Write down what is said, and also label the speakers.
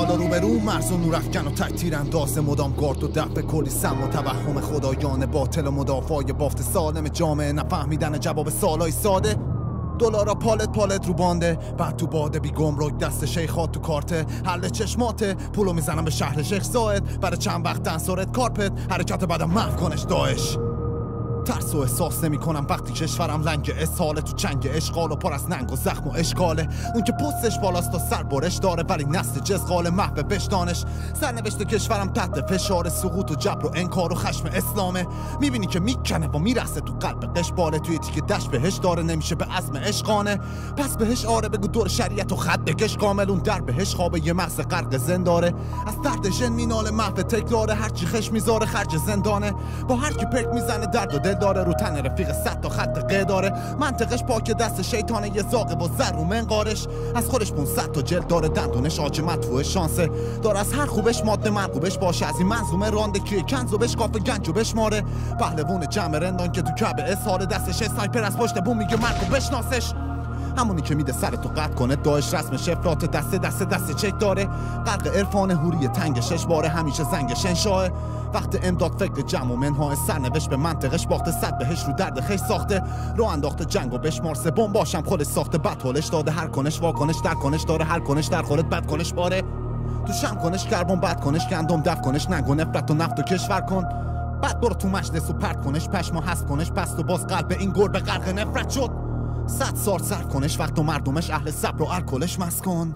Speaker 1: حالا روبرو مرز و نورافکن و تک تیر انداز مدام گارد و دفع کلی سم و توهم خدایان باطل و مدافعای بافت سالم جامعه. نفهمیدن جواب سالای ساده. دلارا پالت پالت رو بانده. بعد تو باده بی گمرک دست شیخات تو کارته. حل چشماته. پولو می‌زنم به شهر شیخ زاید. برای چند وقت انصارت کارپت. حرکت بعدم محو کنش داعش. ترس و احساس نمی کنم وقتی کشورم لنگ اسحاله تو چنگ اشغال و پر از ننگ و زخم و اشکاله اون که پستش بالاست و سر برش داره ولی نسل جزغال محو بشدانش. سرنوشت کشورم تحت فشار سقوط و جبر و انکار و خشم اسلامه. می‌بینی که می‌کنه و می‌رسه تو قلب قشباله. توی تیک دش بهش داره نمیشه به عزم عشقانه پس بهش آره بگو دور شریعت و خط بکش کامل. اون در بهش خوابه یه مغز غرق زنداره از درد ژن مینال محو تکراره. هرچی خش می‌ذاره خرج زندانه. با هر کی پک می‌زنه درد و دل داره رو تن رفیق صد تا خط قه داره. منطقش پاک دست شیطانه یه زاقه و زر رو منقارش. از خودش 500 تا جلد داره دندونش آج مدفوع شانسه. داره از هر خوبش ماده مرغوبش باشه. از این منظومه رانده کیه کنز و بشکافه گنج و بشماره. پهلوون جمع رندان که تو کعبه اصحاره دستش سایپر از پشت بوم میگه مرگ و بشناسش. همونی که میده سر تو قطع کنه داعش رسم شفرات دسته دسته دسته چک داره. غرق عرفان هوری تنگ شش باره همیشه زنگ شنشاه وقت امداد فکر جمع و منهای سرنوشت به منطقش باخته صد بهش رو درد خیش ساخته. رو انداخته جنگ و بشمار سوم باشم خودش ساخته. بد داده هر کنش واکنش در کنش داره هر کنش در خودت بد کنش باره. تو شم کنش کربن بد کنش گندم دف کنش ننگ و نفرت و نفت و کشور کن. بعد برو تو مجلس و پرت کنش پشما هست کنش پس تو باز قلب این گربه غرق نفرت شد. صد سال صرف کنش وقت و مردمش اهل صبر و الکلش مسکن